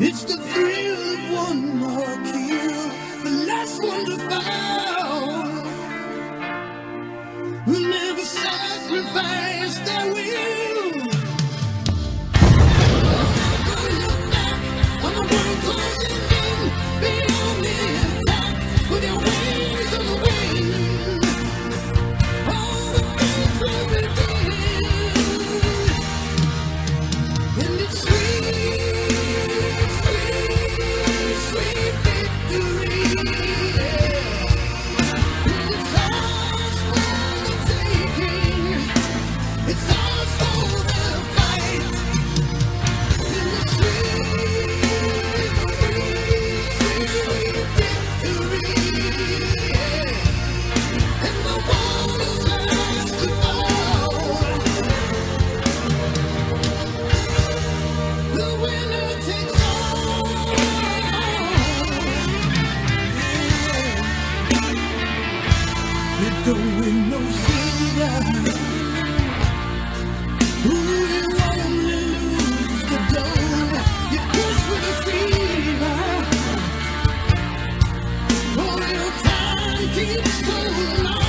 It's the thrill of one more kill, the last one to fall. Who never sacrificed their will. school.